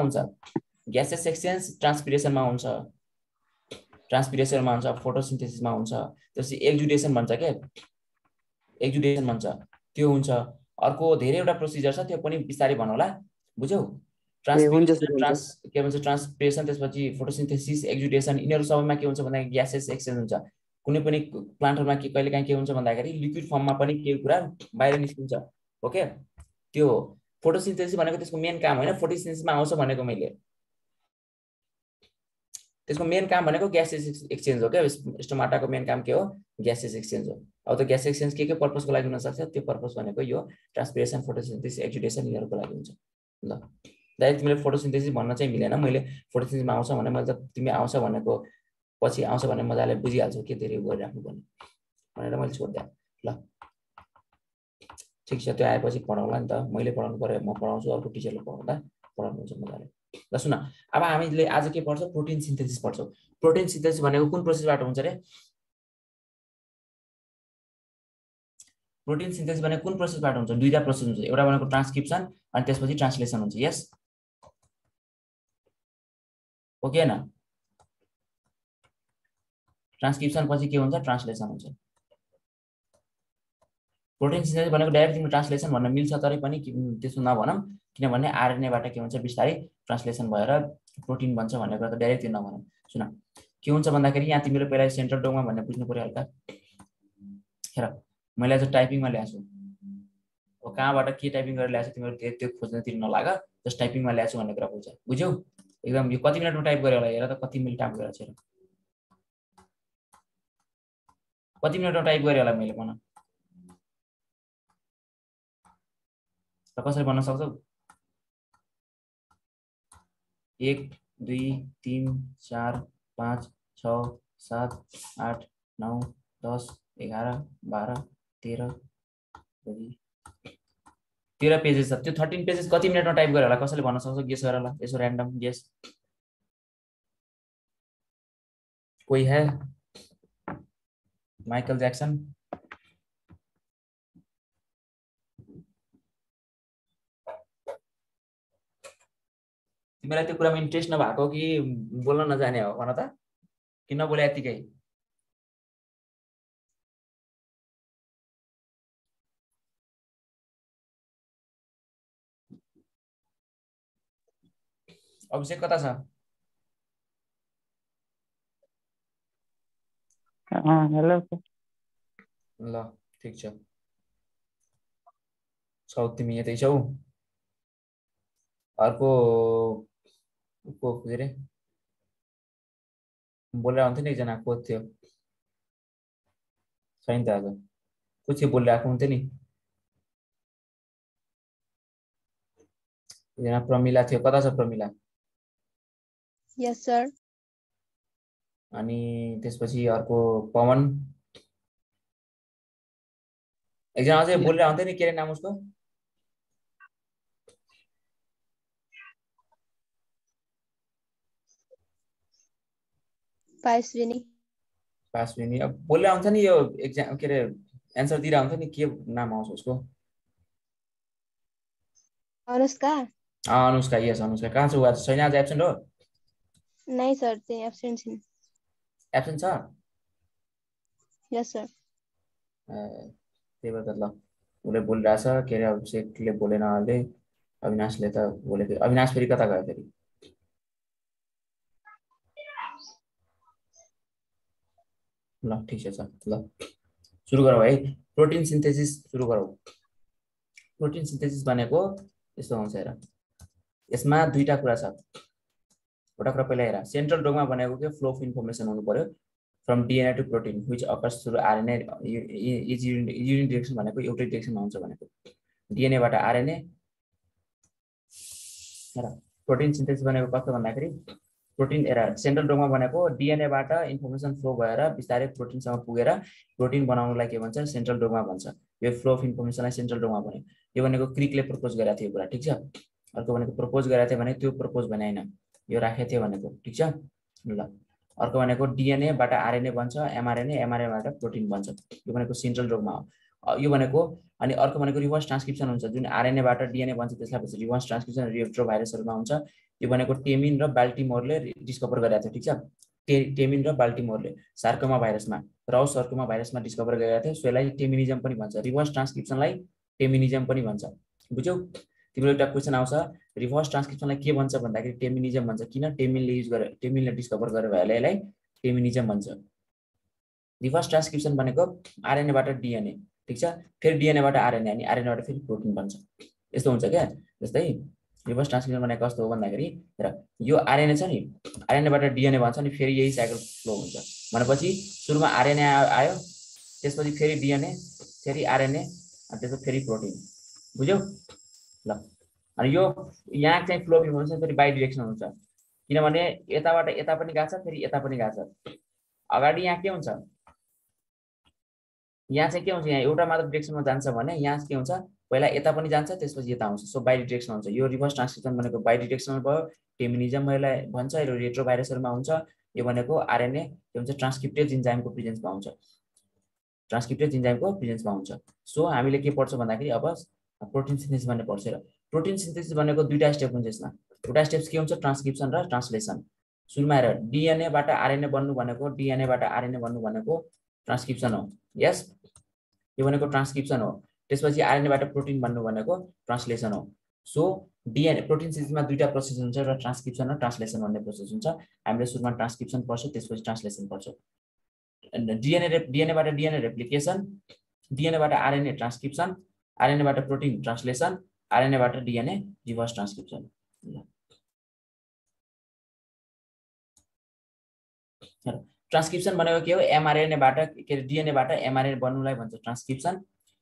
हुन्छ। Gases exchange ट्रान्सपिरेसनमा हुन्छ। ट्रान्सपिरेसनमा हुन्छ फोटोसिन्थेसिसमा हुन्छ। त्यसपछि एक्जुडेसन भन्छ क्या एक्जुडेसन भन्छ। त्यो हुन्छ। अर्को धेरैवटा प्रोसिजर छ त्यो पनि बिस्तारै भनौँला बुझ्यौ? ट्रान्सपिरेसन ट्रान्स के भन्छ ट्रान्सपिरेसन त्यसपछि फोटोसिन्थेसिस एक्जुडेसन यिनीहरू सबैमा के हुन्छ भन्दाखेरि ग्यासेस एक्सचेन्ज हुन्छ। कुनै पनि प्लान्टहरूमा के कहिले काहीँ के हुन्छ भन्दाखेरि लिक्विड फर्ममा पनि केही कुरा बाहिर निस्किन्छ। ओके? त्यो फोटोसिन्थेसिस भनेको त्यसको मेन काम होइन फोटोसिन्थेसिसमा आउँछ भनेको मैले। त्यसको मेन काम भनेको ग्यासेस एक्सचेन्ज हो क्या स्टोमाटाको मेन काम के हो? ग्यासेस एक्सचेन्ज हो। अब त ग्यास एक्सचेन्ज के के पर्पजको लागि हुनसक्छ? त्यो पर्पज भनेको यो ट्रान्सपिरेसन फोटोसिन्थेसिस एक्जुडेसन यिनीहरूको लागि हुन्छ। ल। डाइरेक्ट तिमीले फोटोसिन्थेसिस भन्न चाहिँ मिलेन। मैले फोटोसिन्थेसिसमा आउँछ भने मैले तिमी आउँछ भनेको पछि आउँछ भने मजाले बुझिहाल्छौ के धेरै गरिराख्नु पर्ने। भनेर मैले छोडिदिएँ। ल। ठिक छ त्यो आएपछि पढाउँला नि त। मैले पढाउनु पऱ्यो म पढाउँछु अर्को टिचरले पढाउँदा पढाउनुहुन्छ मजाले। ल सुन अब हामीले आज के पढ्छौँ? प्रोटिन सिन्थेसिस पढ्छौँ। प्रोटिन सिन्थेसिस भनेको कुन प्रोसेसबाट हुन्छ अरे प्रोटिन सिन्थेसिस भनेको कुन प्रोसेसबाट हुन्छ? दुईवटा प्रोसेस हुन्छ। एउटा भनेको ट्रान्सक्रिप्सन अनि त्यसपछि ट्रान्सलेसन हुन्छ। यस? ओके होइन ट्रान्सक्रिप्सन पछि के हुन्छ? ट्रान्सलेसन हुन्छ। प्रोटिन सिन्थेसिस भनेको डाइरेक्ट तिम्रो ट्रान्सलेसन भन्न मिल्छ तरै पनि त्यसो नभनौँ। किनभने आरएनएबाट के हुन्छ बिस्तारै ट्रान्सलेसन भएर प्रोटिन बन्छ भन्ने कुरा त डाइरेक्ट त्यो नभनौँ। सुन। के हुन्छ भन्दाखेरि यहाँ तिमीले पहिला सेन्ट्रल डोमा भन्ने बुझ्नु पऱ्यो हल्का। हेर मैले आज टाइपिङमा ल्याएको छु। अब कहाँबाट के टाइपिङ गरेर ल्याएको छु तिमीहरू त्यो त्यो खोज्नतिर नलाग। जस्ट टाइपिङमा ल्याएको छु भन्ने कुरा बुझ्छ। बुझ्यौ? एकदम यो कति मिनटमा टाइप गरेर होला हेर त कति मिनट टाइप गरेर कति मिनटमा टाइप गरेँ होला मैले भन। र कसरी भन्न सक्छौ? एक दुई तिन चार पाँच छ सात आठ नौ दस एघार बाह्र तेह्र तेह्र पेजेस छ। त्यो थर्टिन पेजेस कति मिनटमा टाइप गरेर होला? कसैले भन्न सक्छ? गेस गरेर होला। यसो ऱ्यान्डम गेस कोही है? माइकल ज्याक्सन तिमीलाई त्यो कुरामा इन्ट्रेस्ट नभएको कि बोल्न नजाने हो भन त। कि नबोले यतिकै अभिषेक कता छ? हेलो। ल ठिक छ। छौ तिमी यतै छौ। अर्को को के अरे बोलेर हुन्थ्यो नि एकजना को थियो छैन त आज को थियो बोलिरहेको हुन्थ्यो नि एकजना प्रमिला थियो कता छ प्रमिला यस सर अनि त्यसपछि अर्को पवन एकजना अझै बोलेर हुन्थ्यो नि के अरे नाम उसको पायश्रेणी पासविनी। अब बोलेर आउँछ नि यो एक्जाम के अरे एन्सर दिएर आउँछ नि के नाम आउँछ उसको? अनुष्का। अनुष्का यस अनुष्का। कहाँ छ आज? छैन आज एब्सेन्ट हो? नै सर चाहिँ एब्सेन्ट छिन्। एब्सेन्ट छ? यस सर त्यही भएर ल उसले बोलिरहेछ। के अरे अभिषेकले बोलेन अहिले। अविनाशले त बोलेको अविनाश फेरि कता गयो फेरि? ल ठिक छ ल सुरु गरौँ है। प्रोटिन सिन्थेसिस सुरु गरौँ। प्रोटिन सिन्थेसिस भनेको यस्तो आउँछ हेर। यसमा दुईवटा कुरा छ। एउटा कुरा पहिला हेर। सेन्ट्रल डोगमा भनेको के? फ्लो अफ इन्फर्मेसन हुनु पर्यो। From DNA to protein which occurs through RNA is unit direction भनेको एउटै डिरेक्सनमा आउँछ भनेको। डिएनएबाट आरएनए हेर। प्रोटिन सिन्थेसिस भनेको कस्तो भन्दाखेरि? प्रोटिन एरा सेन्ट्रल डोमा भनेको डिएनएबाट इन्फर्मेसन फ्लो भएर बिस्तारै प्रोटिनसँग पुगेर प्रोटिन बनाउनुलाई के भन्छ? सेन्ट्रल डोमा भन्छ। यो फ्लो अफ इन्फर्मेसनलाई सेन्ट्रल डोमा भन्यो। यो भनेको क्रिकले प्रपोज गरेको थियो कुरा ठिक छ? अर्को भनेको प्रपोज गरेको थियो भने त्यो प्रपोज भने होइन। यो राखेको थियो भनेको ठिक छ? ल। अर्को भनेको डिएनएबाट आरएनए बन्छ एमआरएनए एमआरएबाट प्रोटिन बन्छ। यो भनेको सेन्ट्रल डोगमा हो। यो भनेको अनि अर्को भनेको रिभर्स ट्रान्सक्रिप्सन हुन्छ जुन आरएनएबाट डिएनए भन्छ त्यसलाई पछि रिभर्स ट्रान्सक्रिप्सन रिएक्ट्रो भाइरसहरूमा हुन्छ। यो भनेको टेमिन र बाल्टिमोरले डिस्कभर गरेको थियो ठिक छ? टे टेमिन र बाल्टिमोरले सार्कोमा भाइरसमा र सर्कोमा भाइरसमा डिस्कभर गरेका थियो। सो यसलाई टेमिनिजम पनि भन्छ। रिभर्स ट्रान्सक्रिप्सनलाई टेमिनिजम पनि भन्छ। बुझ्यौ? तिम्रो एउटा क्वेसन आउँछ रिभर्स ट्रान्सक्रिप्सनलाई के भन्छ भन्दाखेरि टेमिनिजम भन्छ। किन? टेमिनले युज गरे टेमिनले डिस्कभर गरेर भएर यसलाई टेमिनिजम भन्छ। रिभर्स ट्रान्सक्रिप्सन भनेको आरएनएबाट डिएनए ठिक छ? फेरि डिएनएबाट आरएनए अनि आरएनएबाट फेरि प्रोटिन बन्छ। यस्तो हुन्छ क्या? जस्तै रिभर्स ट्रान्सक्रिप्सन भनेको कस्तो हो भन्दाखेरि र यो आरएनए छ नि आरएनएबाट डिएनए भन्छ अनि फेरि यही साइकल फ्लो हुन्छ। भनेपछि सुरुमा आरएनए आयो त्यसपछि फेरि डिएनए फेरि आरएनए अनि त्यसपछि फेरि प्रोटिन। बुझ्यौ? ल। अनि यो यहाँ चाहिँ फ्लो हुन्छ फेरि बाई डिरेक्सन हुन्छ। किनभने यताबाट यता पनि गएको छ फेरि यता पनि गएको छ। अगाडि यहाँ के हुन्छ? यहाँ चाहिँ के हुन्छ यहाँ एउटा मात्र डिरेक्सनमा जान्छ भने यहाँ के हुन्छ पहिला यता पनि जान्छ त्यसपछि यता आउँछ। सो बाई डिरेक्सन हुन्छ। यो रिभर्स ट्रान्सक्रिप्सन भनेको बाई डिरेक्सनल भयो टेमिनिजम यसलाई भन्छ यो रेट्रो भाइरसहरूमा हुन्छ यो भनेको आरएनए के भन्छ ट्रान्सक्रिप्टेड जिन्जाइमको प्रिजेन्समा हुन्छ ट्रान्सक्रिप्टेड जिन्जाइमको प्रिजेन्समा हुन्छ सो हामीले के पढ्छौँ भन्दाखेरि अब प्रोटिन सिन्थेसिस भन्ने पढ्छ र प्रोटिन सिन्थेसिस भनेको दुईवटा स्टेप हुन्छ यसमा। एउटा स्टेप्स के हुन्छ ट्रान्सक्रिप्सन र ट्रान्सलेसन सुरुमा आएर डिएनएबाट आरएनए बन्नु भनेको डिएनएबाट आरएनए बन्नु भनेको ट्रान्सक्रिप्सन हो। यस यो भनेको ट्रान्सक्रिप्सन हो। त्यसपछि आरएनएबाट प्रोटिन बन्नु भनेको ट्रान्सलेसन हो। सो डिएनए प्रोटिन सिन्थेसिसमा दुईवटा प्रोसेस हुन्छ एउटा ट्रान्सक्रिप्सन र ट्रान्सलेसन भन्ने प्रोसेस हुन्छ। हामीले सुरुमा ट्रान्सक्रिप्सन पढ्छौँ त्यसपछि ट्रान्सलेसन पढ्छौँ। डिएनए रेप डिएनएबाट डिएनए रेप्लिकेसन डिएनएबाट आरएनए ट्रान्सक्रिप्सन आरएनएबाट प्रोटिन ट्रान्सलेसन आरएनएबाट डिएनए रिभर्स ट्रान्सक्रिप्सन ट्रान्सक्रिप्सन भनेको के हो? एमआरएनएबाट के अरे डिएनएबाट एमआरएनए बन्नुलाई भन्छ ट्रान्सक्रिप्सन।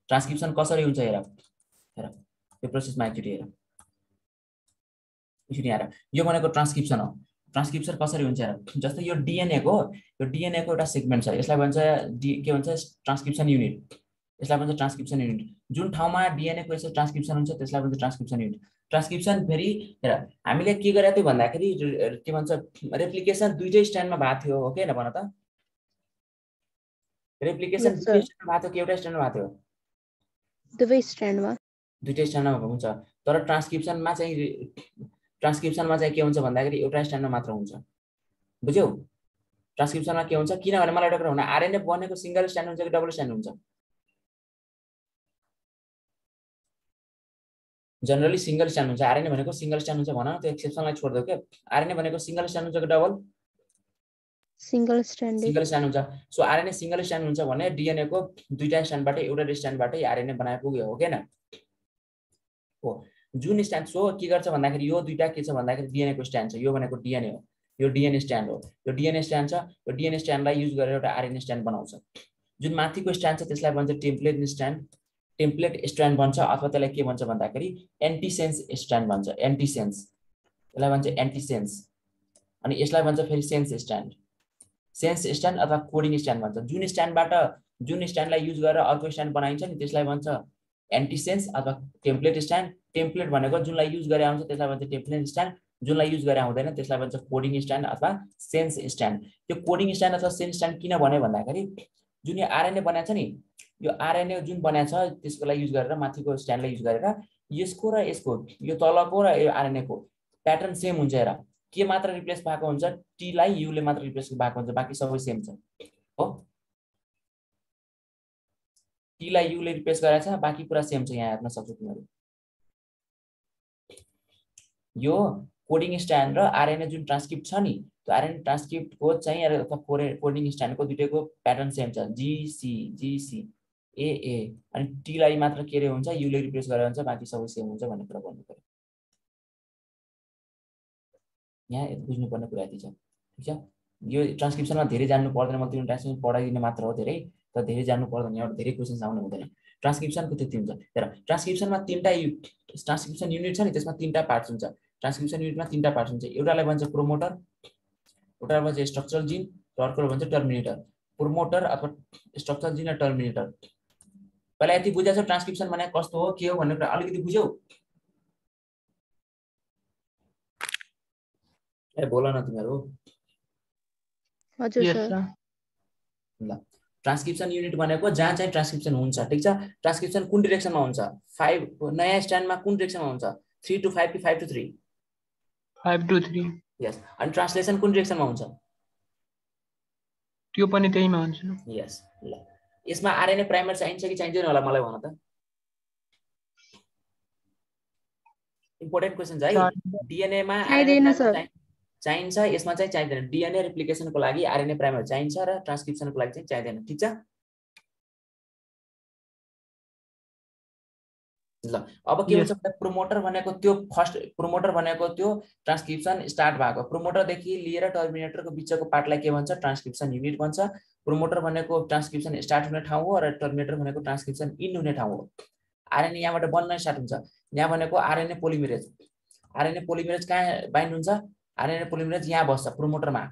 ट्रान्सक्रिप्सन कसरी हुन्छ हेर हेर। यो प्रोसेसमा एकचोटि हेर। एकचोटि हेर। यो भनेको ट्रान्सक्रिप्सन हो। ट्रान्सक्रिप्सन कसरी हुन्छ हेर। जस्तै यो डिएनएको यो डिएनएको एउटा सेगमेन्ट छ। यसलाई भन्छ डि के भन्छ? Transcription unit. यसलाई भन्छ ट्रान्सक्रिप्सन युनिट जुन ठाउँमा डिएनएको यसो ट्रान्सक्रिप्सन हुन्छ त्यसलाई भन्छ ट्रान्सक्रिप्सन युनिट ट्रान्सक्रिप्सन फेरि हेर हामीले के गरेको थियो भन्दाखेरि के भन्छ रेप्लिकेसन दुइटै स्ट्यान्डमा भएको थियो हो कि होइन भन त। रेप्लिकेसन स्ट्यान्डमा भएको थियो कि एउटै स्ट्यान्डमा भएको थियो? दुवै स्ट्यान्डमा दुइटै स्ट्यान्डमा हुन्छ। तर ट्रान्सक्रिप्सनमा चाहिँ ट्रान्सक्रिप्सनमा चाहिँ के हुन्छ भन्दाखेरि एउटा स्ट्यान्डमा मात्र हुन्छ। बुझ्यौ? ट्रान्सक्रिप्सनमा के हुन्छ? किनभने मलाई एउटा कुरा हुन आरएनए बनेको सिङ्गल स्ट्यान्ड हुन्छ कि डबल स्ट्यान्ड हुन्छ? जनरली सिङ्गल स्ट्यान्ड हुन्छ आरएनए भनेको सिङ्गल स्ट्यान्ड हुन्छ भन त्यो एक्सेप्सनलाई छोडिदियो क्या आरएनए भनेको सिङ्गल स्ट्यान्ड हुन्छ कि double single strand single strand हुन्छ सो आरएनए सिङ्गल स्ट्यान्ड हुन्छ भने डिएनएको दुईवटा स्ट्यान्डबाट एउटा स्ट्यान्डबाटै आरएनए बनाएर पुग्यो हो किन हो जुन स्ट्यान्ड सो के गर्छ भन्दाखेरि यो दुइटा के छ भन्दाखेरि डिएनएको स्ट्यान्ड छ यो भनेको डिएनए हो यो डिएनए स्ट्यान्ड हो यो डिएनए स्ट्यान्ड छ यो डिएनए स्ट्यान्डलाई युज गरेर एउटा आरएनए स्ट्यान्ड बनाउँछ जुन माथिको स्ट्यान्ड छ त्यसलाई भन्छ टेम्प्लेट स्ट्यान्ड टेम्प्लेट स्ट्यान्ड भन्छ अथवा त्यसलाई के भन्छ भन्दाखेरि एन्टिसेन्स स्ट्यान्ड भन्छ एन्टिसेन्स यसलाई भन्छ एन्टिसेन्स अनि यसलाई भन्छ फेरि सेन्स स्ट्यान्ड सेन्स स्ट्यान्ड अथवा कोडिङ स्ट्यान्ड भन्छ। जुन स्ट्यान्डबाट जुन स्ट्यान्डलाई युज गरेर अर्को स्ट्यान्ड बनाइन्छ नि त्यसलाई भन्छ एन्टिसेन्स अथवा टेम्प्लेट स्ट्यान्ड टेम्प्लेट भनेको जुनलाई युज गरे आउँछ त्यसलाई भन्छ टेम्प्लेट स्ट्यान्ड जुनलाई युज गरे आउँदैन त्यसलाई भन्छ कोडिङ स्ट्यान्ड अथवा सेन्स स्ट्यान्ड त्यो कोडिङ स्ट्यान्ड अथवा सेन्स स्ट्यान्ड किन भन्यो भन्दाखेरि जुन यो आरएनए बनाएको छ नि यो आरएनए जुन बनाएको छ त्यसको लागि युज गरेर माथिको स्ट्यान्डलाई युज गरेर यसको र यसको यो तलको र यो आरएनएको प्याटर्न सेम हुन्छ हेर। के मात्र रिप्लेस भएको हुन्छ टीलाई युले मात्र रिप्लेस भएको हुन्छ बाँकी सबै सेम छ। हो? टीलाई युले रिप्लेस गरेको छ बाँकी कुरा सेम छ यहाँ हेर्न सक्छ तिमीहरू। यो कोडिङ स्ट्यान्ड र आरएनए जुन ट्रान्सक्रिप्ट छ नि त्यो आरएनए ट्रान्सक्रिप्टको चाहिँ अथवा कोडिङ स्ट्यान्डको दुइटैको प्याटर्न सेम छ। G C G C A A अनि टीलाई मात्र के अरे हुन्छ? युले रिप्लेस गरेर हुन्छ बाँकी सबै सेम हुन्छ भन्ने कुरा भन्नु पऱ्यो। यहाँ बुझ्नुपर्ने कुरा यति छ। ठिक छ? यो ट्रान्सक्रिप्सनमा धेरै जान्नु पर्दैन म त्यो ट्रान्सक्रिप्सन पढाइदिने मात्र हो धेरै तर धेरै जान्नु पर्दैन एउटा धेरै क्वेसन्स आउनु हुँदैन। ट्रान्सक्रिप्सनको त्यति हुन्छ तर ट्रान्सक्रिप्सनमा तिनवटा ट्रान्सक्रिप्सन युनिट छ नि त्यसमा तिनवटा पार्ट्स हुन्छ। ट्रान्सक्रिप्सन युनिटमा तिनवटा पार्ट्स हुन्छ। एउटालाई भन्छ प्रोमोटर एउटालाई भन्छ स्ट्रक्चरल जिन र अर्कोलाई भन्छ टर्मिनेटर प्रोमोटर अथवा स्ट्रक्चरल जिन र टर्मिनेटर पहिला यति बुझाएको छ ट्रान्सक्रिप्सन भने कस्तो हो के हो भन्ने कुरा अलिकति बुझ्यौ ए बोल न तिमीहरू हजुर सर। ल ट्रान्सक्रिप्सन युनिट भनेको जहाँ चाहिँ ट्रान्सक्रिप्सन हुन्छ ठिक छ? ट्रान्सक्रिप्सन कुन डिरेक्सनमा हुन्छ? फाइभ नयाँ स्ट्यान्डमा कुन डिरेक्सनमा हुन्छ? थ्री टु फाइभ कि five to three five to three यस अनि ट्रान्सलेसन कुन डिरेक्सनमा हुन्छ? त्यो पनि त्यहीमा हुन्छ। यस ल। यसमा आरएनए प्राइमर चाहिन्छ कि चाहिँदैन होला मलाई भन त। इम्पोर्टेन्ट क्वेसन है। चाहिन्छ। डिएनएमा। चाहिन्छ। यसमा चाहिँ चाहिँदैन। डिएनए रिप्लिकेसनको लागि आरएनए प्राइमर चाहिन्छ र ट्रान्सक्रिप्सनको लागि चाहिँ चाहिँदैन। ठिक छ? ल अब के. हुन्छ भन्दा प्रोमोटर भनेको त्यो फर्स्ट प्रोमोटर भनेको त्यो ट्रान्सक्रिप्सन स्टार्ट भएको। प्रोमोटरदेखि लिएर टर्मिनेटरको बिचको पार्टलाई के भन्छ? ट्रान्सक्रिप्सन युनिट भन्छ। प्रोमोटर भनेको ट्रान्सक्रिप्सन स्टार्ट हुने ठाउँ हो र टर्मिनेटर भनेको ट्रान्सक्रिप्सन इन हुने ठाउँ हो। आरएनए यहाँबाट बन्न स्टार्ट हुन्छ। यहाँ भनेको आरएनए पोलिमिरेज आरएनए पोलिमिरेज कहाँ बाइन्ड हुन्छ? आरएनए पोलिमिरेज यहाँ बस्छ प्रोमोटरमा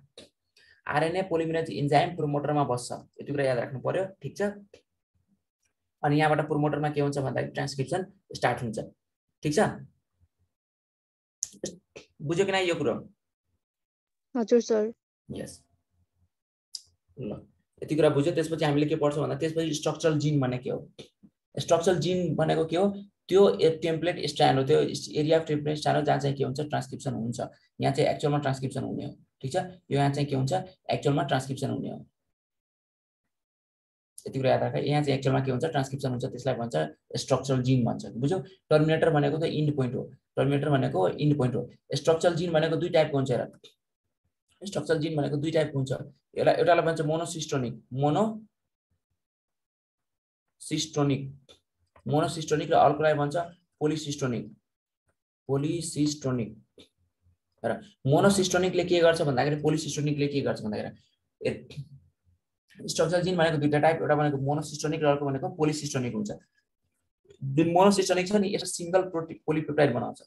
आरएनए पोलिमिरेज इन्जाइम प्रोमोटरमा बस्छ। यति कुरा याद राख्नु पर्यो ठिक छ? अनि यहाँबाट प्रोमोटरमा के हुन्छ भन्दाखेरि ट्रान्सक्रिप्सन स्टार्ट हुन्छ। ठिक छ? बुझ्यो कि न यो कुरो? हजुर सर। यस ल यति कुरा बुझ्यो त्यसपछि हामीले के पढ्छौँ भन्दा त्यसपछि स्ट्रक्चरल जिन भने के हो? स्ट्रक्चरल जिन भनेको के हो? त्यो टेम्प्लेट स्ट्यान्ड हो त्यो एरिया अफ टेम्प्लेट स्ट्यान्ड हो जहाँ चाहिँ के हुन्छ? ट्रान्सक्रिप्सन हुन्छ। यहाँ चाहिँ एक्चुअलमा ट्रान्सक्रिप्सन हुने हो। ठिक छ? यो यहाँ चाहिँ के हुन्छ? एक्चुअलमा ट्रान्सक्रिप्सन हुने हो। यति कुरा याद राख यहाँ चाहिँ एक्चुअलमा के हुन्छ ट्रान्सक्रिप्सन हुन्छ त्यसलाई भन्छ स्ट्रक्चरल जिन भन्छ। बुझ्यौ? टर्मिनेटर भनेको त इन्ड पोइन्ट हो। टर्मिनेटर भनेको इन्ड पोइन्ट हो। स्ट्रक्चरल जिन भनेको दुई टाइपको हुन्छ हेर स्ट्रक्चरल जिन भनेको दुई टाइपको हुन्छ। एउटा एउटालाई भन्छ मोनोसिस्टोनिक मोनो सिस्टोनिक मोनोसिस्टोनिक र अर्कोलाई भन्छ पोलिसिस्टोनिक पोलिसिस्टोनिक र मोनोसिस्टोनिकले के गर्छ भन्दाखेरि पोलिसिस्टोनिकले के गर्छ भन्दाखेरि स्ट्रक्चरल जिन भनेको दुईवटा टाइप एउटा भनेको मोनोसिस्टोनिक र अर्को भनेको पोलिसिस्टोनिक हुन्छ। जुन मोनोसिस्टोनिक छ नि यसो सिङ्गल प्रोटि पोलिपेप्टाइड बनाउँछ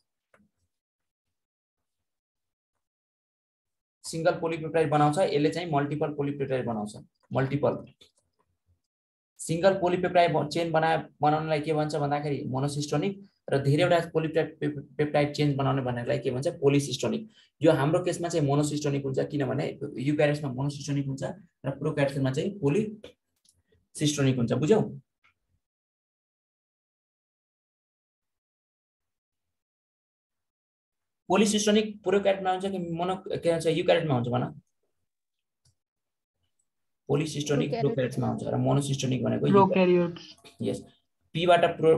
सिङ्गल पोलिपेप्टाइड बनाउँछ यसले चाहिँ मल्टिपल पोलिपेप्टाइड बनाउँछ मल्टिपल सिङ्गल पोलिपेप्टाइड चेन बना बनाउनलाई के भन्छ भन्दाखेरि मोनोसिस्टोनिक र धेरैवटा पोलिपेप्टाइड पेप्टाइड चेन बनाउने भन्नेलाई के भन्छ? पोलिसिस्टोनिक। यो हाम्रो केसमा चाहिँ मोनोसिस्टोनिक हुन्छ किनभने युक्यारियसमा मोनोसिस्टोनिक हुन्छ र प्रोक्यारियसमा चाहिँ पोली सिस्टोनिक हुन्छ। बुझ्यौ? पोलिसिस्टोनिक प्रोक्यारेटमा हुन्छ कि मोनो के भन्छ युक्यारेटमा हुन्छ भन? पोलिसिस्टोनिक. प्रोक्यारेटमा हुन्छ र मोनोसिस्टोनिक भनेको यस पीबाट प्रो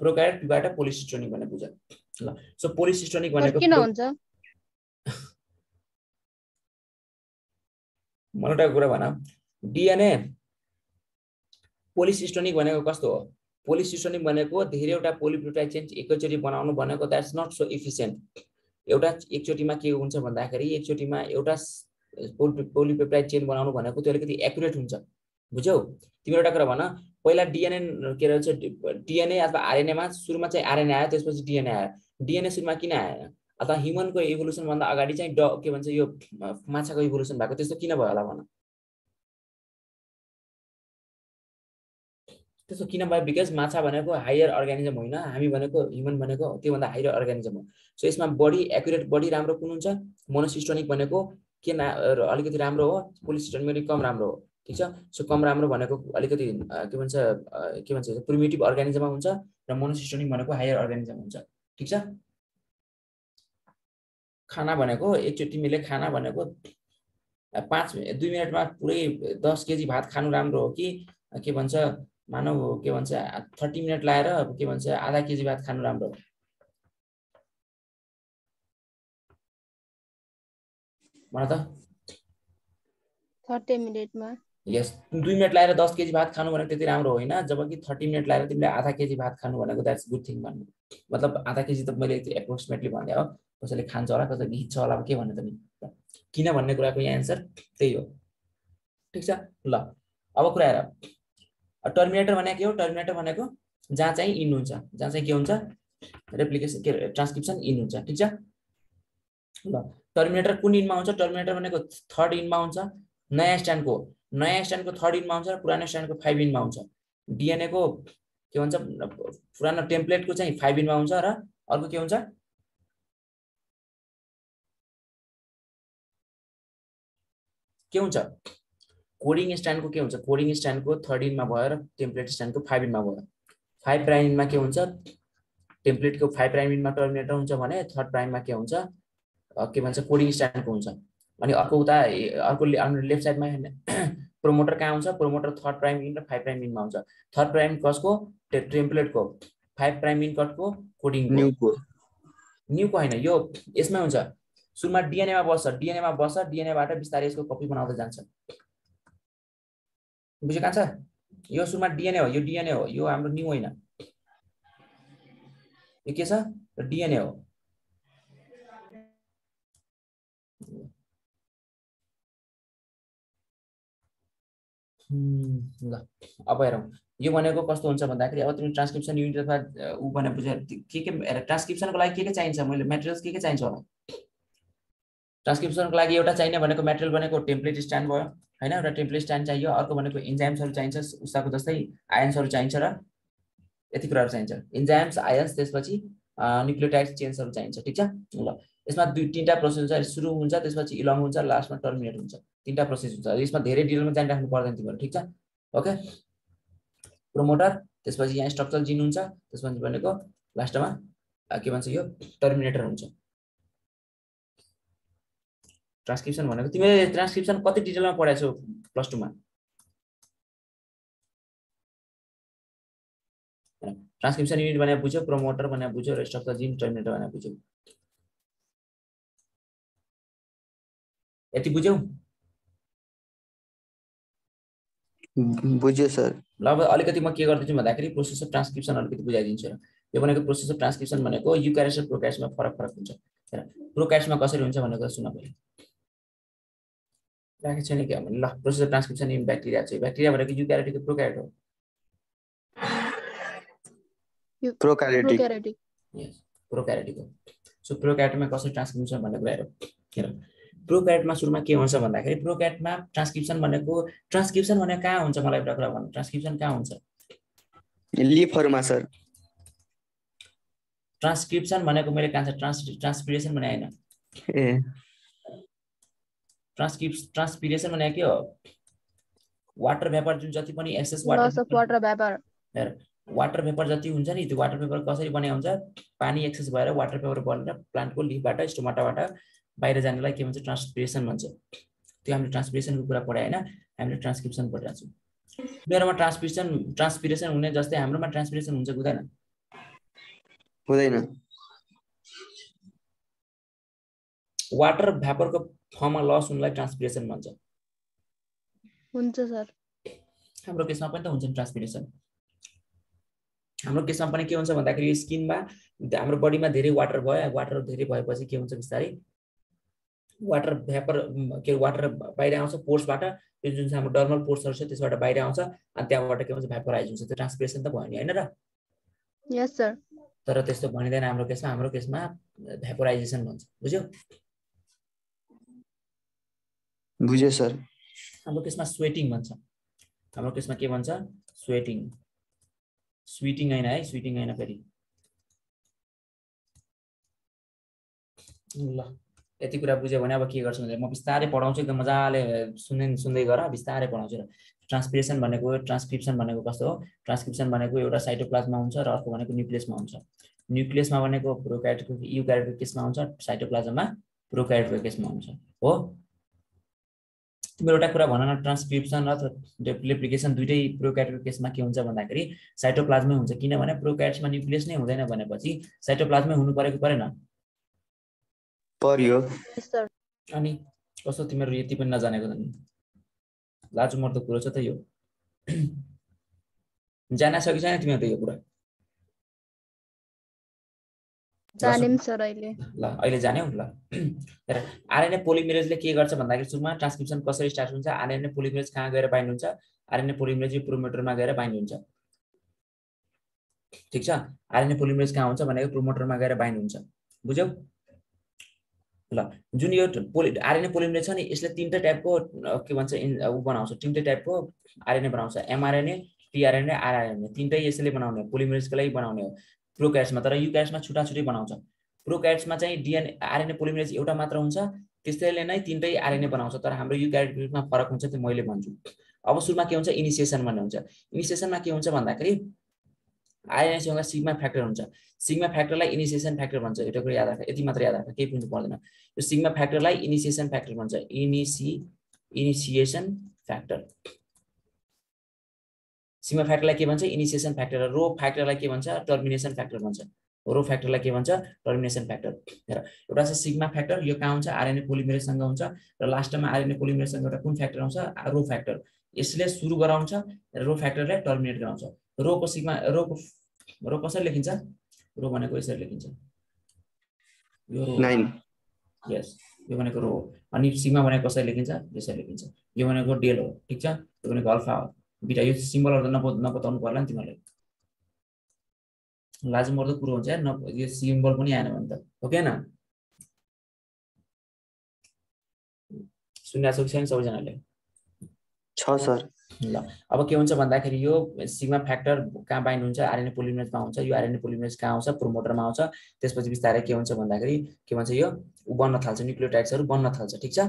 प्रोक्यारेट पीबाट पोलिसिस्टोनिक भन्ने बुझ ल सो पोलिसिस्टोनिक भनेको किन हुन्छ? मलाई एउटा कुरा भन। डिएनए पोलिसिस्टोनिक भनेको कस्तो हो? पोलिसिस्टोनिक भनेको धेरैवटा पोलिप्रोटाइड चेन एकैचोटि बनाउनु भनेको द्याट्स नट सो इफिसियन्ट एउटा एकचोटिमा के हुन्छ भन्दाखेरि एकचोटिमा एउटा पोलिपेप्टाइड चेन बनाउनु भनेको त्यो अलिकति एकुरेट हुन्छ। बुझ्यौ? तिम्रो एउटा कुरा भन। पहिला डिएनए के भन्छ डिएनए अथवा आरएनएमा सुरुमा चाहिँ आरएनए आयो त्यसपछि डिएनए आयो। डिएनए सुरुमा किन आएन? अथवा ह्युमनको इभोल्युसनभन्दा अगाडि चाहिँ ड के भन्छ यो माछाको इभोल्युसन भएको त्यस्तो किन भयो होला भन? त्यस्तो किन भयो? बिकज माछा भनेको हायर अर्ग्यानिजम होइन हामी भनेको ह्युमन भनेको त्योभन्दा हायर अर्ग्यानिजम हो। सो यसमा बढी एक्युरेट बढी राम्रो कुन हुन्छ? मोनोसिस्टोनिक भनेको के ना अलिकति राम्रो हो? पोलिसिस्टोनिक कम राम्रो हो। ठिक छ? सो कम राम्रो भनेको अलिकति के भन्छ के भन्छ प्रिमेटिभ अर्ग्यानिजममा हुन्छ र मोनोसिस्टोनिक भनेको हायर अर्ग्यानिजम हुन्छ। ठिक छ? खाना भनेको एकचोटि तिमीले खाना भनेको पाँच दुई मिनटमा पुरै दस केजी भात खानु राम्रो हो कि के भन्छ मानव के भन्छ थर्टी मिनट लाएर के भन्छ आधा केजी भात खानु राम्रो हो। भन त। थर्टी मिनटमा। यस दुई मिनट लगाएर दस केजी भात खानु भनेको त्यति राम्रो होइन। जबकि थर्टी मिनट लगाएर तिमीले आधा केजी भात खानु भनेको द्याट्स गुड थिङ भन्नु। मतलब आधा केजी त मैले एप्रोक्सिमेटली भन्दै हो। कसैले खान्छ होला कसैले घिच्छ होला के भन्ने त नि? किन भन्ने कुराको यहाँ एन्सर त्यही हो। ठिक छ? ल अब कुरा हेर। टर्मिनेटर भनेको के हो? टर्मिनेटर भनेको जहाँ चाहिँ इन हुन्छ। जहाँ चाहिँ के हुन्छ? रेप्लिकेसन के ट्रान्सक्रिप्सन इन हुन्छ। ठिक छ? ल टर्मिनेटर कुन इनमा हुन्छ? टर्मिनेटर भनेको थर्ड इनमा हुन्छ। नयाँ स्ट्यान्डको नयाँ स्ट्यान्डको थर्ड इनमा हुन्छ र पुरानो स्ट्यान्डको फाइभ इनमा हुन्छ डिएनएको के भन्छ पुरानो टेम्प्लेटको चाहिँ फाइभ इनमा हुन्छ र अर्को के हुन्छ? के हुन्छ? कोडिङ स्ट्यान्डको के हुन्छ? कोडिङ स्ट्यान्डको थर्ड इनमा भयो र टेम्प्लेट स्ट्यान्डको फाइभ इनमा भयो। फाइभ प्राइम इनमा के हुन्छ? टेम्प्लेटको फाइभ प्राइम इनमा टर्मिनेटर हुन्छ भने थर्ड प्राइममा के हुन्छ? के भन्छ? कोडिङ स्ट्यान्डको हुन्छ। अनि अर्को उता अर्को लेफ्ट साइडमा प्रोमोटर कहाँ हुन्छ? प्रोमोटर थर्ड प्राइम इन र फाइभ प्राइम इनमा हुन्छ। थर्ड प्राइम कसको? टेम्प्लेटको फाइभ प्राइम इन कटको कोडिङ न्युको न्युको होइन। यो यसमै हुन्छ। सुरुमा डिएनएमा बस्छ। डिएनएमा बस्छ। डिएनएबाट बिस्तारै यसको कपी बनाउँदै जान्छ। बुझ्यो कहाँ छ? यो सुरुमा डिएनए हो। यो डिएनए हो। यो हाम्रो न्यु होइन। यो के छ? डिएनए हो। ल। अब हेरौँ। यो भनेको कस्तो हुन्छ भन्दाखेरि अब तिमी ट्रान्सक्रिप्सन युनिट अथवा ऊ भने बुझेर के के ट्रान्सक्रिप्सनको लागि के के चाहिन्छ? मैले मेटेरियल्स के के चाहिन्छ होला? ट्रान्सक्रिप्सनको लागि एउटा चाहिने भनेको मेटेरियल भनेको टेम्प्लेट स्ट्यान्ड भयो होइन? एउटा टेम्प्लेट स्ट्यान्ड चाहियो अर्को भनेको इन्जाइम्सहरू चाहिन्छ उसाको जस्तै आयन्सहरू चाहिन्छ र यति कुराहरू चाहिन्छ। इन्जाइम्स आयन्स त्यसपछि न्युक्लियोटाइड चेन्जहरू चाहिन्छ ठिक छ? ल। यसमा दुई तिनवटा प्रोसेस हुन्छ सुरु हुन्छ त्यसपछि इलङ हुन्छ लास्टमा टर्मिनेट हुन्छ। तिनवटा प्रोसेस हुन्छ। यसमा धेरै डिटेलमा जानिराख्नु पर्दैन तिमीहरू ठिक छ? ओके? प्रोमोटर त्यसपछि यहाँ स्ट्रक्चर जिन हुन्छ त्यसपछि भनेको लास्टमा के भन्छ यो? टर्मिनेटर हुन्छ। ट्रान्सक्रिप्सन भनेको तिमीले ट्रान्सक्रिप्सन कति डिटेलमा पढाएको छौ? प्लस टूमा ट्रान्सक्रिप्सन युनिट भने बुझ्यो प्रमोटर भने बुझ्यो र स्ट्रक्चर जिन टर्मिनेटर भने बुझ्यो। यति बुझ्यौ? बुझ्यो सर। ल अब अलिकति म के गर्दैछु भन्दाखेरि प्रोसेस अफ ट्रान्सक्रिप्सन अलिकति बुझाइदिन्छु। यो भनेको प्रोसेस अफ ट्रान्सक्रिप्सन भनेको युक्यारेस र प्रोक्यासमा फरक फरक हुन्छ। प्रोक्यासमा कसरी हुन्छ भनेको सुन पहिले। राखेको छैन क्या भने ल प्रोसेस ट्रान्सक्रिप्सन इन ब्याक्टेरिया चाहिँ ब्याक्टेरिया भनेको युक्यारेटिक प्रोक्यारेट हो। प्रोक्यारेटिक यस प्रोक्यारेटिक हो। सो प्रोक्यारेटमा कसरी ट्रान्सक्रिप्सन भन्ने कुरा हेर प्रोक्यारेटमा सुरुमा के हुन्छ भन्दाखेरि प्रोक्यारेटमा ट्रान्सक्रिप्सन भनेको ट्रान्सक्रिप्सन भनेको कहाँ हुन्छ मलाई एउटा कुरा भन्नु? ट्रान्सक्रिप्सन कहाँ हुन्छ? लिफहरूमा सर ट्रान्सक्रिप्सन भनेको मैले कहाँ छ? ट्रान्स ट्रान्सपिरेसन भने होइन। ए। ट्रान्सक्रिप ट्रान्सपिरेसन भने के हो? वाटर भेपर जुन जति पनि excess water water vapour water paper जति हुन्छ नि त्यो वाटर पेपर कसरी बनाएको हुन्छ? पानी एक्सेस भएर वाटर पेपर बनेर प्लान्टको लिफबाट स्टोमाटाबाट बाहिर जानलाई के भन्छ ट्रान्सपिरेसन भन्छ। त्यो हामीले ट्रान्सपिरेसनको कुरा पढायो होइन हामीले ट्रान्सक्रिप्सन पढिरहेको छौँ। मेरोमा ट्रान्सपिरेसन ट्रान्सपिरेसन हुने जस्तै हाम्रोमा ट्रान्सपिरेसन हुन्छ हुँदैन हुँदैन वाटर भ्यापरको फर्ममा लस हुनलाई ट्रान्सपिरेसन भन्छ। हुन्छ सर। हाम्रो केसमा पनि त हुन्छ नि ट्रान्सपिरेसन हाम्रो केसमा पनि के हुन्छ भन्दाखेरि स्किनमा हाम्रो बडीमा धेरै वाटर भयो वाटर धेरै भएपछि के हुन्छ बिस्तारै? वाटर भ्यापर के वाटर बाहिर आउँछ पोर्सबाट यो जुन चाहिँ हाम्रो डर्मल पोर्सहरू छ त्यसबाट बाहिर आउँछ अनि त्यहाँबाट के भन्छ भ्यापराइज हुन्छ। त्यो ट्रान्सपिरेसन त भयो नि होइन र? यस सर तर त्यस्तो भनिँदैन हाम्रो केसमा। हाम्रो केसमा भ्यापोराइजेसन भन्छ। बुझ्यो? बुझ्यो सर हाम्रो केसमा स्वेटिङ भन्छ। हाम्रो केसमा के भन्छ? स्वेटिङ स्विटिङ होइन है स्विटिङ होइन फेरि। ल। यति कुरा बुझ्यो भने अब के गर्छु भने म बिस्तारै पढाउँछु एकदम मजाले सुन्दै सुन्दै गर बिस्तारै पढाउँछु र ट्रान्सपिरेसन भनेको ट्रान्सक्रिप्सन भनेको कस्तो हो? ट्रान्सक्रिप्सन भनेको एउटा साइटोप्लाजमा हुन्छ र अर्को भनेको न्युक्लियसमा हुन्छ। न्युक्लियसमा भनेको प्रोक्यारेटको युक्यारेटको केसमा हुन्छ साइटोप्लाजममा प्रोक्यारेटको केसमा हुन्छ। हो? तिम्रो एउटा कुरा भन न ट्रान्सक्रिप्सन र रेप्लिकेसन दुइटै प्रोक्यारेटको केसमा के हुन्छ भन्दाखेरि साइटोप्लाजमै हुन्छ। किनभने प्रोक्यारेट्समा न्युक्लियस नै हुँदैन भनेपछि साइटोप्लाजमै हुनु परेको परेन। पर्यो। अनि कस्तो तिमीहरू यति पनि नजानेको लाजु मर्दो कुरो छ त यो। जान सकि छैन तिमीहरू त यो कुरा। जानेम सर अहिले। ल अहिले जान्यौ ल। आरएनए पोलिमेरेजले के गर्छ भन्दाखेरि सुरुमा ट्रान्सक्रिप्सन कसरी स्टार्ट हुन्छ आरएनए पोलिमेरेज कहाँ गएर बाइन्ड हुन्छ आरएनए पोलिमेरेज प्रोमोटरमा गएर बाइन्ड हुन्छ। ठिक छ? आरएनए पोलिमेरेज कहाँ हुन्छ भनेको प्रोमोटरमा गएर बाइन्ड हुन्छ। बुझ्यौ? ल जुन यो पोलि आरएनए पोलिमरेज छ नि यसले तिनवटा टाइपको के भन्छ ऊ बनाउँछ। तिनवटै टाइपको आरएनए बनाउँछ। एमआरएनए टिआरएनए आरआरएनए तिनटै यसले बनाउने हो। पोलिमरेजको लागि बनाउने हो। प्रोक्याट्समा तर युक्याट्समा छुट्टा छुट्टै बनाउँछ। प्रोक्याट्समा चाहिँ डिएनए आरएनए पोलिमरेज एउटा मात्र हुन्छ त्यसैले नै तिनटै आरएनए बनाउँछ। तर हाम्रो युक्यारियोटमा फरक हुन्छ त्यो मैले भन्छु। अब सुरुमा के हुन्छ? इनिसिएसन भन्ने हुन्छ। इनिसिएसनमा के हुन्छ भन्दाखेरि आइएनएसँग सिग्मा फ्याक्टर हुन्छ। सिग्मा फ्याक्टरलाई इनिसिएसन फ्याक्टर भन्छ एउटा कुरा याद राख यति मात्र याद राख केही पनि पर्दैन। यो सिग्मा फ्याक्टरलाई इनिसिएसन फ्याक्टर भन्छ इनिसी इनिसिएसन फ्याक्टर। सिग्मा फ्याक्टरलाई के भन्छ? इनिसिएसन फ्याक्टर रो फ्याक्टरलाई के भन्छ? टर्मिनेसन फ्याक्टर भन्छ। रो फ्याक्टरलाई के भन्छ? Termination factor. हेर एउटा छ सिग्मा फ्याक्टर यो कहाँ हुन्छ? आरएनए पोलिमेरेससँग हुन्छ र लास्टमा आरएनए पोलिमेरेसँग एउटा कुन फ्याक्टर आउँछ? Rho factor. यसले सुरु गराउँछ रो फ्याक्टरले टर्मिनेट गराउँछ। रोको सिग्मा रोको रो कसरी लेखिन्छ रो भनेको यसरी लेखिन्छ यो रो नाइन यस यो भनेको रो हो अनि सिग्मा भनेको कसरी लेखिन्छ यसरी लेखिन्छ यो भनेको डेल हो ठिक छ यो भनेको अल्फा हो बिटा यो सिम्बलहरू त नप नपताउनु पर्ला नि तिमीहरूले लाजमर्दो कुरो हुन्छ न यो सिम्बल पनि आएन भने त हो कि होइन सुनिरहेको छ कि छैन सबैजनाले छ सर ल। अब के हुन्छ भन्दाखेरि यो सिग्मा फ्याक्टर कहाँ बाइन्ड हुन्छ? आरएनए पोलिमरेजमा हुन्छ? यो आरएनए पोलिमरेज कहाँ आउँछ? प्रोमोटरमा आउँछ। त्यसपछि बिस्तारै के हुन्छ भन्दाखेरि के भन्छ यो? बन्न थाल्छ न्युक्लियोटाइड्सहरू बन्न थाल्छ ठिक छ?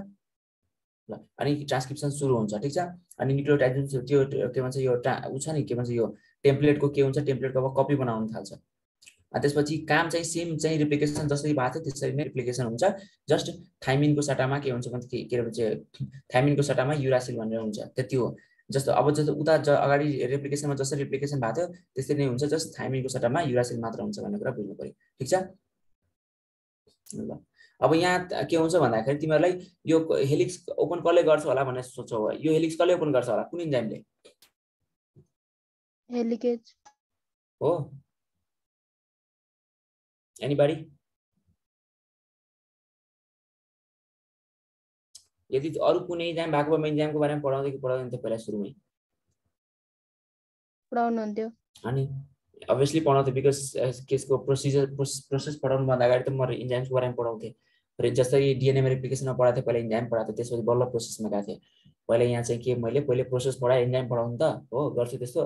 ल अनि ट्रान्सक्रिप्सन सुरु हुन्छ ठिक छ? अनि न्युक्लियोटाइड जुन त्यो के भन्छ यो ट्रा ऊ छ नि के भन्छ यो? टेम्प्लेटको के हुन्छ? टेम्प्लेटको अब कपी बनाउन थाल्छ। त्यसपछि काम चाहिँ सेम चाहिँ रिप्लिकेसन जसरी भएको थियो त्यसरी नै रिप्लिकेसन हुन्छ। जस्ट थाइमिनको सट्टामा के हुन्छ भने के भन्छ थाइमिनको सट्टामा युरासिल भनेर हुन्छ त्यति हो। जस्तो अब जस्तो उता ज अगाडि रेप्लिकेसनमा जसरी रिप्लिकेसन भएको थियो त्यस्तै नै हुन्छ जस्ट थाइमिनको सट्टामा युरासिल मात्र हुन्छ भन्ने कुरा बुझ्नु पऱ्यो। ठिक छ? ल। अब यहाँ के हुन्छ भन्दाखेरि तिमीहरूलाई यो हेलिक्स ओपन कसले गर्छ होला भनेर सोच्छौ यो हेलिक्स कसले ओपन गर्छ होला? कुन इन्जाइमले? हेलिकेज। हो। एनीबडी? यदि अरू कुनै इन्जाम भएको भए इन्जामको बारेमा पढाउँदै कि पढाउँदैन थियो पहिला सुरुमै। पढाउनुहुन्थ्यो। अनि अभियसली पढाउँथेँ बिकज केसको प्रोसिजर प्रोसेस पढाउनुभन्दा अगाडि त म इन्जाम्सको बारेमा पढाउँथेँ। र जस्तै डिएनएमा रिप्लिकेसनमा पढाएको थिएँ पहिला इन्जाम पढाएको थिएँ त्यसपछि बल्ल प्रोसेसमा गएको थिएँ। पहिला यहाँ चाहिँ के मैले पहिले प्रोसेस पढाएँ इन्जाम पढाउनु त हो गर्छु त्यस्तो।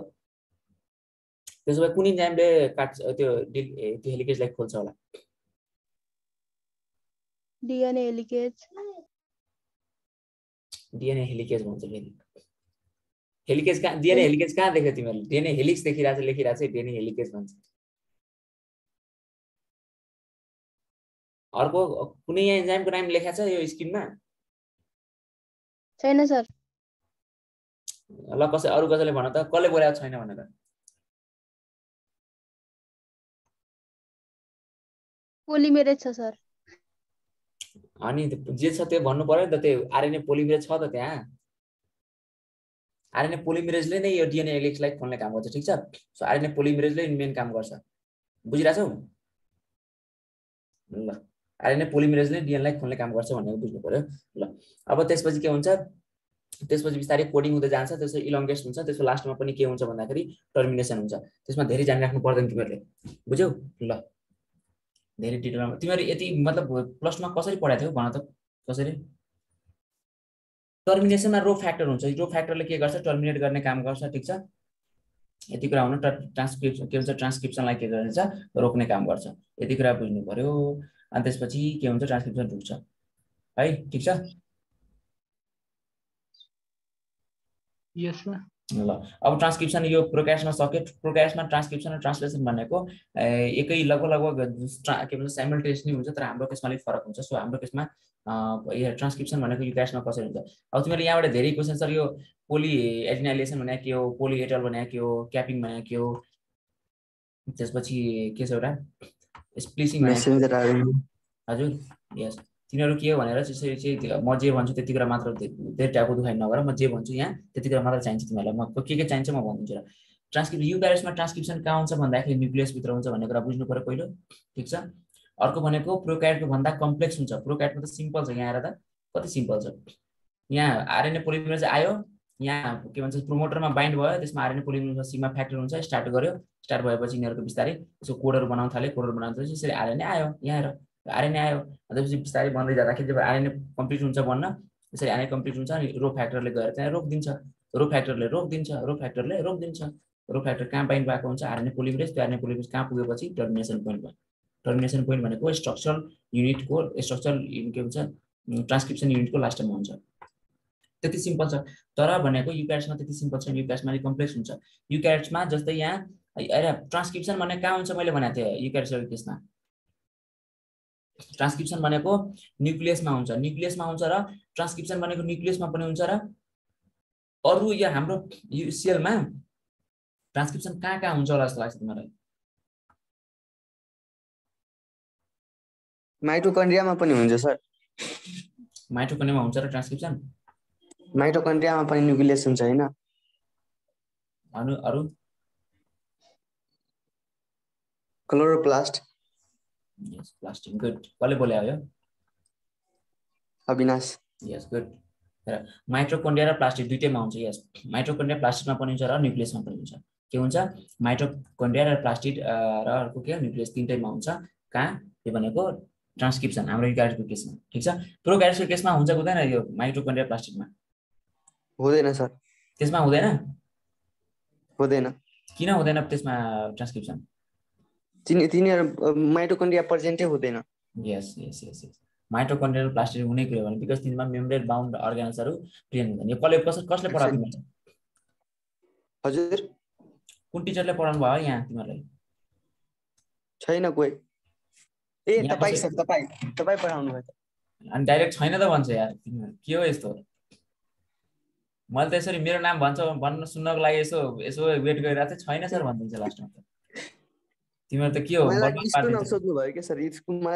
त्यसो भए कुन इन्जामले काट्छ त्यो त्यो हेलिकेजलाई खोल्छ होला। DNA helicase. डिएनए हेलिकेज भन्छ फेरि हेलिकेज कहाँ डिएनए हेलिकेज कहाँ देख्यो तिमीहरूले डिएनए हेलिक्स देखिरहेको छ लेखिरहेको छ डिएनए हेलिकेज भन्छ अर्को कुनै यहाँ इन्जामको नाम लेखाएको छ यो स्क्रिनमा छैन सर ल कसै अरू कसैले भन त कसले बोलाएको छैन भनेर पोलिमेरेज छ सर अनि जे छ त्यो भन्नु पर्यो नि त त्यो आरएनए पोलिमरेज छ त त्यहाँ। आरएनए पोलिमरेजले नै यो डिएनए एलिक्सलाई खोल्ने काम गर्छ ठिक छ? सो आरएनए पोलिमरेजले मेन काम गर्छ। बुझिरहेछौ? ल आरएनए पोलिमरेजले डिएनएलाई खोल्ने काम गर्छ भनेर बुझ्नु पर्यो। ल अब त्यसपछि के हुन्छ? त्यसपछि बिस्तारै कोडिङ हुँदै जान्छ त्यसपछि इलोङ्गेस्ट हुन्छ त्यसको लास्टमा पनि के हुन्छ भन्दाखेरि टर्मिनेसन हुन्छ। त्यसमा धेरै जानिराख्नु पर्दैन तिमीहरूले। बुझ्यौ? ल। धेरै डिटेलमा तिमीहरू यति मतलब प्लसमा कसरी पढाएको थियौ भन त कसरी? टर्मिनेसनमा रो फ्याक्टर हुन्छ। रो फ्याक्टरले के गर्छ? टर्मिनेट गर्ने काम गर्छ ठिक छ? यति कुरा हुनु ट्रान्सक्रिप्सन के भन्छ ट्रान्सक्रिप्सनलाई के गर्छ रोक्ने काम गर्छ। यति कुरा बुझ्नु पर्यो। अनि त्यसपछि के हुन्छ? ट्रान्सक्रिप्सन रुक्छ। है ठिक छ? ल। अब ट्रान्सक्रिप्सन यो प्रोक्यासमा सक्यो प्रोक्यासमा ट्रान्सक्रिप्सन र ट्रान्सलेसन भनेको एकै लगभग लगभग के भन्छ साइमल्टेनियस नै हुन्छ तर हाम्रो केसमा अलिक फरक हुन्छ। सो हाम्रो केसमा ट्रान्सक्रिप्सन भनेको यो क्यासमा कसरी हुन्छ? अब तिमीहरूले यहाँबाट धेरै क्वेसन सर यो पोली एडिनाइलेसन भनेको के हो? पोली एटल भनेको के हो? क्यापिङ भनेको के हो? त्यसपछि के छ एउटा? स्प्लिसिङ हजुर यस तिनीहरू के हो भनेर त्यसरी चाहिँ म जे भन्छु त्यति कुरा मात्र धेरै टाइपको दुखाइ नगर म जे भन्छु यहाँ त्यति कुरा मात्र चाहिन्छ तिमीहरूलाई। म के के चाहिन्छ म भनिदिन्छु र ट्रान्सक्रिप युक्यारियोट्समा ट्रान्सक्रिप्सन कहाँ हुन्छ भन्दाखेरि न्युक्लियसभित्र हुन्छ भन्ने कुरा बुझ्नु पऱ्यो पहिलो ठिक छ? अर्को भनेको प्रोक्याटको भन्दा कम्प्लेक्स हुन्छ। प्रोक्याटमा त सिम्पल छ यहाँ आएर त। कति सिम्पल छ? यहाँ आरएनए पोलिमरेज आयो। यहाँ के भन्छ प्रोमोटरमा बाइन्ड भयो। त्यसमा आरएनए पोलिमरेजमा सिमा फ्याक्टर हुन्छ स्टार्ट गर्यो। स्टार्ट भएपछि यिनीहरूको बिस्तारै त्यसको कोडहरू बनाउन थाल्यो। कोडहरू बनाउन थाल्यो त्यसरी आरएनए आयो। यहाँ आरएनए आयो त्यसपछि बिस्तारै बन्दै जाँदाखेरि जब आरएनए कम्प्लिट हुन्छ बन्न त्यसरी आरएनए कम्प्लिट हुन्छ अनि रो फ्याक्टरले गएर त्यहाँ रोकिदिन्छ। रो फ्याक्टरले रोकिदिन्छ रो फ्याक्टरले रोकिदिन्छ। रो फ्याक्टर कहाँ बाइन्ड भएको हुन्छ? आरएनए पोलिमरेज त्यो आरएनए पोलिमरेज कहाँ पुगेपछि टर्मिनेसन पोइन्ट भयो। टर्मिनेसन पोइन्ट भनेको स्ट्रक्चरल युनिटको स्ट्रक्चरल के भन्छ ट्रान्सक्रिप्सन युनिटको लास्ट टाइममा हुन्छ। त्यति सिम्पल छ। तर भनेको युक्याट्समा त्यति सिम्पल छैन। युक्याट्समा अलिक कम्प्लेक्स हुन्छ। युक्याट्समा जस्तै यहाँ ट्रान्सक्रिप्सन भने कहाँ हुन्छ मैले भनेको थिएँ युक्याट्सको केसमा ट्रान्सक्रिप्सन भनेको न्युक्लियसमा हुन्छ। न्युक्लियसमा हुन्छ र ट्रान्सक्रिप्सन भनेको न्युक्लियसमा पनि हुन्छ र अरू यो हाम्रो यो सेलमा ट्रान्सक्रिप्सन कहाँ कहाँ हुन्छ होला जस्तो लाग्छ तिमीलाई माइटोकन्ड्रियामा पनि हुन्छ सर। माइट्रोकनियममा हुन्छ र ट्रान्सक्रिप्सन? माइटोकन्ड्रियामा पनि न्युक्लियस हुन्छ होइन। अरू अरू? क्लोरोप्लास्ट। यस प्लास्टिक गुड कसले बोले हो यो अविनाश यस गुड र माइट्रोकोन्डिया र प्लास्टिक दुइटैमा हुन्छ यस माइट्रोकोन्डिया प्लास्टिकमा पनि हुन्छ र न्युक्लियसमा पनि हुन्छ के हुन्छ माइट्रोकोन्डिया र प्लास्टिक र अर्को के न्युक्लियस तिनटैमा हुन्छ कहाँ यो भनेको ट्रान्सक्रिप्सन हाम्रो युक्यारियोटको केसमा ठिक छ? प्रोक्यारियोटको केसमा हुन्छ हुँदैन यो माइट्रोकोन्डिया प्लास्टिकमा हुँदैन सर त्यसमा हुँदैन हुँदैन किन हुँदैन त्यसमा ट्रान्सक्रिप्सन तिनीहरू माइटोकन्ड्रिया प्रेजेन्टै हुँदैन। यस यस यस यस माइट्रोकोन्डियल प्लास्टिक हुने कुरो भने बिकज तिनीमा मेम्ब्रेन बााउन्ड अर्गान्सहरू प्रेजेन्ट हुँदैन यो कसले कस कसले पढाएको तिमीलाई हजुर? कुन टिचरले पढाउनु भयो यहाँ तिमीहरूलाई? छैन कोही। ए तपाईँ सर तपाईँ तपाईँ पढाउनु भयो। अनि डाइरेक्ट छैन त भन्छ यार। तिमीहरू के हो यस्तो? मैले त यसरी मेरो नाम भन्छ भन्न सुन्नको लागि यसो यसो वेट गरिरहेको थिएँ। छैन सर भनिदिन्छ लास्टमा। तिमीहरू त के हो मलाई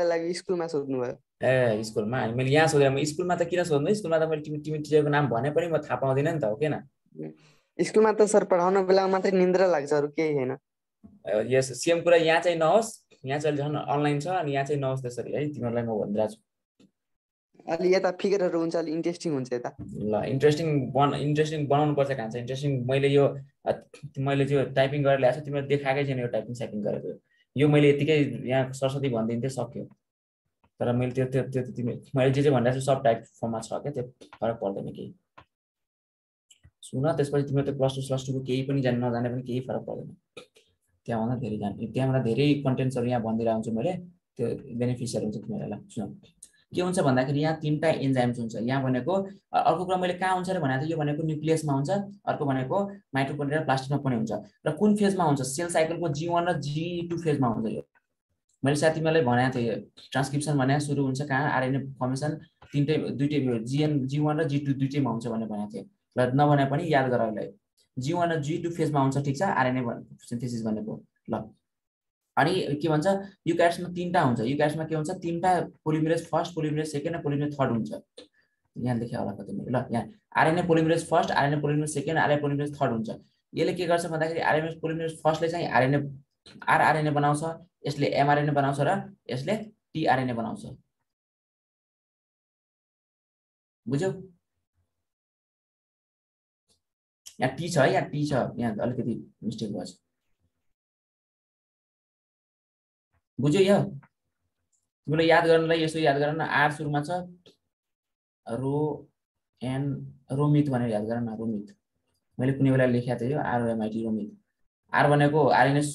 लागि स्कुलमा। सोध्नु भयो ए स्कुलमा अनि मैले यहाँ सोधेँ म स्कुलमा त किन सोध्नु स्कुलमा त मैले तिमी तिमी टिचरको नाम भने पनि म थाहा पाउँदिनँ नि त हो किन स्कुलमा त सर पढाउन बेलामा मात्रै निन्द्रा लाग्छ अरू केही होइन यस सेम कुरा यहाँ चाहिँ नहोस् यहाँ चाहिँ झन् अनलाइन छ अनि यहाँ चाहिँ नहोस् त्यसरी है तिमीहरूलाई म भनिरहेको छु अलि यता फिगरहरू हुन्छ अलिक इन्ट्रेस्टिङ हुन्छ यता। ल इन्ट्रेस्टिङ बन इन्ट्रेस्टिङ बनाउनु पर्छ चाहिँ? इन्ट्रेस्टिङ मैले यो मैले त्यो टाइपिङ गरेर ल्याएको छु तिमीले देखाएकै छैन यो टाइपिङ साइपिङ गरेको। यो मैले यतिकै यहाँ सरस्वती भनिदिन्थेँ सक्यो। तर मैले त्यो त्यो त्यो तिमी मैले जे जे भनिरहेको छु सब टाइप फर्ममा छ क्या त्यो फरक पर्दैन केही। सुन त्यसपछि तिमीले त्यो प्लस टू प्लस टूको केही पनि जान नजाने पनि केही फरक पर्दैन। त्यहाँभन्दा धेरै जान त्यहाँबाट धेरै कन्टेन्ट्सहरू यहाँ भनिदिरहेको हुन्छु मैले त्यो बेनिफिसियल हुन्छ तिमीहरूलाई सुन। के हुन्छ भन्दाखेरि यहाँ तिनवटा एन्जाइम्स हुन्छ। यहाँ भनेको अर्को कुरा मैले कहाँ हुन्छ र भनेको यो भनेको न्युक्लियसमा हुन्छ अर्को भनेको माइट्रोकोन्ड्रिया प्लास्टिकमा पनि हुन्छ। र कुन फेजमा हुन्छ? सेल साइकलको जी वान र जी टू फेजमा हुन्छ यो। मैले सायद भनेको थिएँ ट्रान्सक्रिप्सन भने सुरु हुन्छ कहाँ? आरएनए फर्मेसन तिनटै दुइटै जिएन जी वान र जी टू दुइटैमा हुन्छ भनेर भनेको थिएँ। र नभने पनि याद गर जी वान र जी टू फेजमा हुन्छ ठिक छ? आरएनए सिन्थेसिस भनेको। ल। अनि के भन्छ युक्याट्समा तिनवटा हुन्छ। युक्याट्समा के हुन्छ तिनवटा पोलिमरेज फर्स्ट पोलिमरेज सेकेन्ड र पोलिमरेज थर्ड हुन्छ। यहाँ लेखेँ होला कति ल यहाँ। RNA polymerase first RNA polymerase second RNA polymerase third हुन्छ। यसले के गर्छ भन्दाखेरि आरएनए पोलिमरेज फर्स्टले चाहिँ आरएनए आरआरएनए बनाउँछ यसले एमआरएनए बनाउँछ र यसले टिआरएनए बनाउँछ। बुझ्यौ? यहाँ टी छ है यहाँ टी छ। यहाँ अलिकति मिस्टेक भएछ। बुझ्यो यो? तिमीले याद गर्नलाई यसो याद गर न आर सुरुमा छ रो एन रोमित भनेर याद गर न रोमित। मैले कुनै बेला लेखेको थिएँ यो R O M I T Romit. R भनेको आरएनएस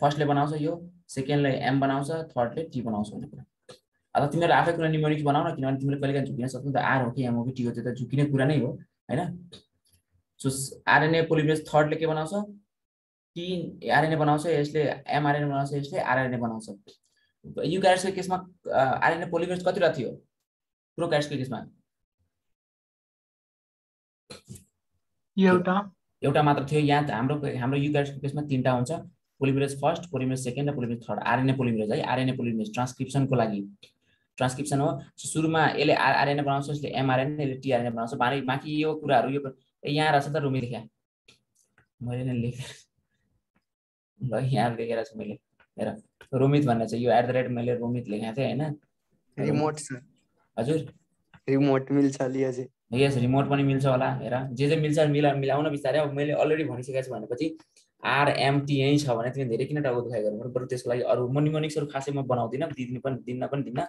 फर्स्टले बनाउँछ यो सेकेन्डले एम बनाउँछ थर्डले टी बनाउँछ भन्ने कुरा। अब तिमीहरूले आफै कुरा निमोनिक्स बनाउ न किनभने तिमीले कहिले काहीँ झुकिन सक्छौ नि त आर हो कि एम हो कि टी हो त्यो त झुकिने कुरा नै हो होइन? सो आरएनए पोलिमरेज थर्डले के बनाउँछ? टी आरएनए बनाउँछ यसले एमआरएनए बनाउँछ यसले आरआरएनए बनाउँछ। युक्यारियोट्सको केसमा आरएनए पोलिमरेज कतिवटा थियो? प्रोक्यारियोट्सको केसमा? एउटा। एउटा मात्र थियो यहाँ हाम्रो हाम्रो युक्यारियोट्सको केसमा तिनवटा हुन्छ। पोलिमरेज फर्स्ट पोलिमरेज सेकेन्ड र पोलिमरेज थर्ड। आरएनए पोलिमरेज है आरएनए पोलिमरेज ट्रान्सक्रिप्सनको लागि। ट्रान्सक्रिप्सन हो सुरुमा यसले आरएनए बनाउँछ यसले एमआरएनए यसले टिआरएनए बनाउँछ। बाँकी बाँकी यो कुराहरू यो यहाँ रहेछ त रुमी लेख्या। मैले नै लेखेँ। ल यहाँ लेखेर छु मैले। हेर रोमित भन्ने चाहिँ यो एट द रेट मैले रोमित लेखेको थिएँ होइन रिमोट छ हजुर। रिमोट मिल्छ अलि अझै। यस रिमोट पनि मिल्छ होला हेर जे जे मिल्छ मिला मिलाउन बिस्तारै। अब मैले अलरेडी भनिसकेको छु भनेपछि आरएमटी यहीँ छ भने तिमी धेरै किन टाउको दुखाइ गर्नु बरु त्यसको लागि अरू मोनिमोनिक्सहरू खासै म बनाउँदिनँ। दिदिन पनि दिन्न पनि दिन्न।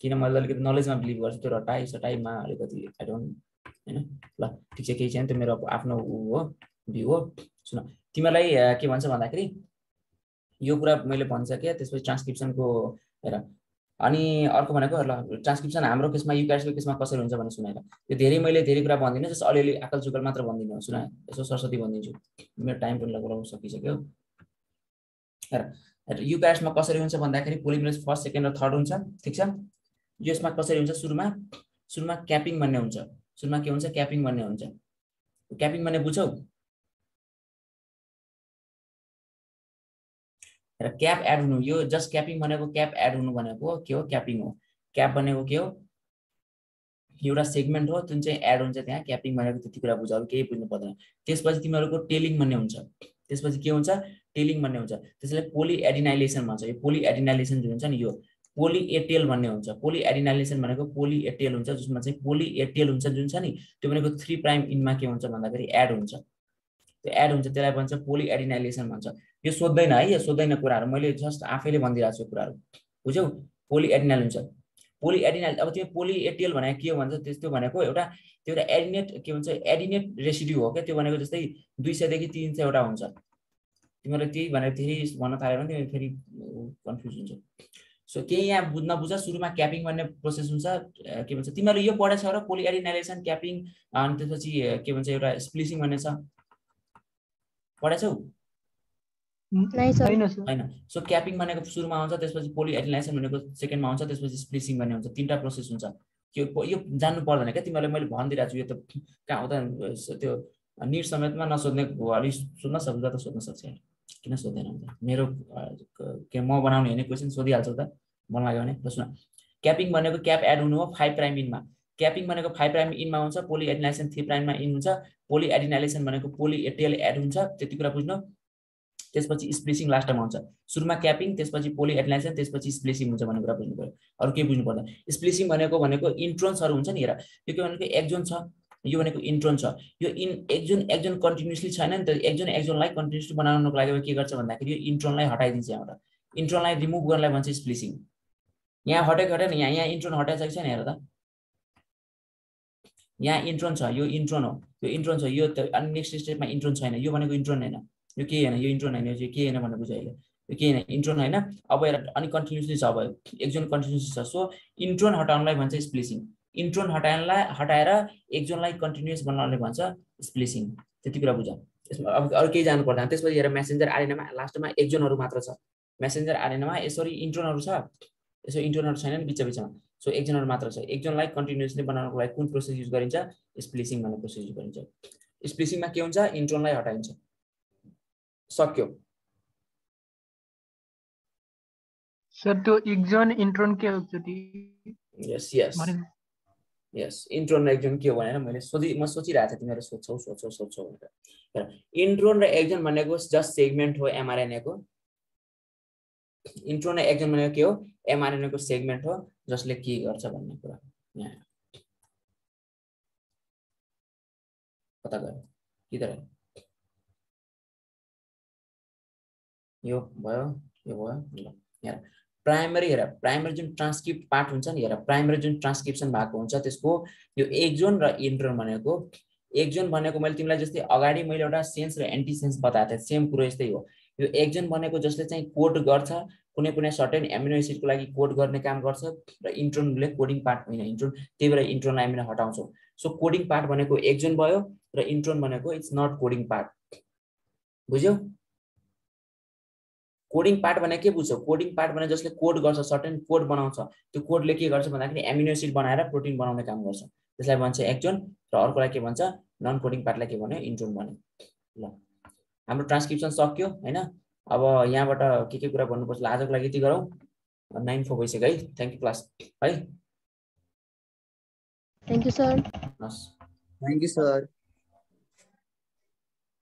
किन मैले अलिकति नलेजमा बिलिभ गर्छु। त्यो रटाइ सटाइमा अलिकति आई डोन्ट होइन ल ठिक छ केही छैन। त्यो मेरो आफ्नो ऊ हो भ्यू हो। सुन तिमीलाई के भन्छ भन्दाखेरि यो कुरा मैले भनिसकेँ त्यसपछि ट्रान्सक्रिप्सनको हेर। अनि अर्को भनेको ल ट्रान्सक्रिप्सन हाम्रो केसमा युक्यासको केसमा कसरी हुन्छ भनेर सुनाएर यो धेरै मैले धेरै कुरा भन्दिनँ जस्तो अलिअलि आकल चुकल मात्र भन्दिनँ सुना यसो सरस्वती भनिदिन्छु। मेरो टाइम पनि लगभग सकिसक्यो। हेर युक्यासमा कसरी हुन्छ भन्दाखेरि पोलिमरेज फर्स्ट सेकेन्ड र थर्ड हुन्छ ठिक छ? यसमा कसरी हुन्छ? सुरुमा सुरुमा क्यापिङ भन्ने हुन्छ। सुरुमा के हुन्छ? क्यापिङ भन्ने हुन्छ। क्यापिङ भन्ने बुझ्छौ? र क्याप एड हुनु यो जस्ट क्यापिङ भनेको क्याप एड हुनु भनेको के हो? क्यापिङ हो। क्याप भनेको के हो? एउटा सेगमेन्ट हो जुन चाहिँ एड हुन्छ त्यहाँ क्यापिङ भनेको त्यति कुरा बुझ केही बुझ्नु पर्दैन। त्यसपछि तिमीहरूको टेलिङ भन्ने हुन्छ। त्यसपछि के हुन्छ? टेलिङ भन्ने हुन्छ। त्यसलाई पोली एडिनाइलेसन भन्छ। यो पोली एडिनाइलेसन जुन हुन्छ नि यो पोली एटेल भन्ने हुन्छ। पोली एडिनाइलेसन भनेको पोली एटेल हुन्छ जसमा चाहिँ पोली एटेल हुन्छ जुन छ नि त्यो भनेको थ्री प्राइम इनमा के हुन्छ भन्दाखेरि एड हुन्छ। त्यो एड हुन्छ त्यसलाई भन्छ पोली एडिनाइलेसन भन्छ। यो सोध्दैन है यो सोध्दैन कुराहरू। मैले जस्ट आफैले भनिदिइरहेको छु कुराहरू। बुझ्यौ? पोली एडिनाइल हुन्छ। पोली एडिनाइल अब त्यो पोली एटिएल भनेको के हो भन्छ? त्यस्तो भनेको एउटा त्यो एउटा एडिनेट के भन्छ? एडिनेट रेसिड्यु हो क्या? त्यो भनेको जस्तै दुई सयदेखि तिन सयवटा हुन्छ। तिमीहरूले त्यही भनेर त्यही भन्न थाल्यो भने तिमीहरू फेरि कन्फ्युज हुन्छ। सो केही यहाँ बुझ्न बुझ सुरुमा क्यापिङ भन्ने प्रोसेस हुन्छ। के भन्छ? तिमीहरू यो पढेछ र पोली एडिनाइलेसन क्यापिङ अनि त्यसपछि के भन्छ एउटा स्प्लिसिङ भन्ने छ। पढेछौ? होइन सो क्यापिङ भनेको सुरुमा आउँछ त्यसपछि पोली एडिनाइलेसन भनेको सेकेन्डमा आउँछ त्यसपछि स्प्लिसिङ भन्ने हुन्छ। तिनवटा प्रोसेस हुन्छ। यो यो जान्नु पर्दैन क्या। तिमीहरूले मैले भनिदिइरहेको छु यो त कहाँ हुँदा त्यो निट समेतमा नसोध्ने अलिक सोध्न सक्छ त सोध्न सक्छ। किन सोध्दैन मेरो के म बनाउने होइन? क्वेसन सोधिहाल्छौ त। मन लाग्यो भने। सुन क्यापिङ भनेको क्याप एड हुनु हो फाइभ प्राइम इनमा क्यापिङ भनेको फाइभ प्राइम इनमा हुन्छ पोली एडिनाइलेसन थ्री प्राइममा इन हुन्छ। पोली एडिनाइलेसन भनेको पोली एटिएल एड हुन्छ। त्यति कुरा बुझ्नु। त्यसपछि स्प्लिसिङ लास्टमा आउँछ। सुरुमा क्यापिङ त्यसपछि पोली एडलाइन्स त्यसपछि स्प्लिसिङ हुन्छ भन्ने कुरा बुझ्नु पऱ्यो। अरू केही बुझ्नु पर्दैन। स्प्लिसिङ भनेको भनेको इन्ट्रोन्सहरू हुन्छ नि हेर। यो के भनेको एक्जोन छ। यो भनेको इन्ट्रोन छ। यो इन एक्जोन एक्जोन कन्टिन्युसली छैन नि त। एक्जोन एक्जोनलाई कन्टिन्युसली बनाउनुको लागि के गर्छ भन्दाखेरि यो इन्ट्रोनलाई हटाइदिन्छ यहाँबाट। इन्ट्रोनलाई रिमुभ गर्नलाई भन्छ स्प्लिसिङ यहाँ हटेको हटेन यहाँ यहाँ इन्ट्रोन हटाइसकेको छैन हेर त। यहाँ इन्ट्रोन छ। यो इन्ट्रोन हो। यो इन्ट्रोन छ यो अनि नेक्स्ट स्टेपमा इन्ट्रोन छैन। यो भनेको इन्ट्रोन होइन। यो केही होइन यो इन्ट्रोन होइन यो के होइन भनेर बुझ अहिले। यो केही होइन इन्ट्रोन होइन? अब अनि कन्टिन्युसली छ अब एकजोन कन्टिन्युसली छ। सो इन्ट्रोन हटाउनलाई भन्छ स्प्लिसिङ इन्ट्रोन हटाउनलाई हटाएर एकजोनलाई कन्टिन्युस बनाउनलाई भन्छ स्प्लिसिङ त्यति कुरा बुझ यसमा अब अरू केही जानु पर्दैन। त्यसपछि हेर मेसेन्जर आरेनामा लास्टमा एकजोनहरू मात्र छ। मेसेन्जर आरेनामा यसरी इन्ट्रोनहरू छ। यसो इन्ट्रोनहरू छैन नि बिच बिचमा सो एकजनहरू मात्र छ। एकजनलाई कन्टिन्युसली बनाउनको लागि कुन प्रोसेस युज गरिन्छ? स्प्लिसिङ भन्ने प्रोसेस युज गरिन्छ। स्प्लिसिङमा के हुन्छ? इन्ट्रोनलाई हटाइन्छ। सक्यो। सर त्यो एक्जोन इन्ट्रोन के हो यस यस यस इन्ट्रोन र एक्जोन के हो भनेर मैले सोधि म सोचिरहेको थिएँ तिमीहरू सोध्छौ सोध्छौ सोध्छौ भनेर। इन्ट्रोन र एक्जोन भनेको जस्ट सेगमेन्ट हो एमआरएनएको इन्ट्रोन र एक्जोन भनेको के हो? एमआरएनएको सेगमेन्ट हो जसले के गर्छ भन्ने कुरा। यहाँ। कता गयो कि त यो भयो यो भयो हेर। प्राइमरी हेर। प्राइमरी जुन ट्रान्सक्रिप्ट पार्ट हुन्छ नि हेर। प्राइमरी जुन ट्रान्सक्रिप्सन भएको हुन्छ त्यसको यो एकजोन र इन्ट्रोन भनेको एकजोन भनेको मैले तिमीलाई जस्तै अगाडि मैले एउटा सेन्स र एन्टिसेन्स बताएको थिएँ। सेम कुरो यस्तै हो। यो एकजोन भनेको जसले चाहिँ कोड गर्छ कुनै कुनै सर्टेन एमिनो एसिडको लागि कोड गर्ने काम गर्छ र इन्ट्रोनले कोडिङ पार्ट होइन इन्ट्रोन त्यही भएर इन्ट्रोनलाई हामीले हटाउँछौँ। सो कोडिङ पार्ट भनेको एकजोन भयो र इन्ट्रोन भनेको इट्स नट कोडिङ पार्ट बुझ्यौ? कोडिङ पार्ट भने के बुझ्छ? कोडिङ पार्ट भने जसले कोड गर्छ सर्टेन कोड बनाउँछ। त्यो कोडले के गर्छ भन्दाखेरि एमिनो एसिड बनाएर प्रोटिन बनाउने काम गर्छ। त्यसलाई भन्छ एक्जोन र अर्कोलाई के भन्छ? नन कोडिङ पार्टलाई के भन्यो? इन्ट्रोन भन्यो। ल। हाम्रो ट्रान्सक्रिप्सन सक्यो होइन? अब यहाँबाट के के कुरा भन्नुपर्छ आजको लागि यति गरौँ। नाइन फोर भइसक्यो है। थ्याङ्क यू क्लास है? थ्याङ्क यू सर हस्। Thank you sir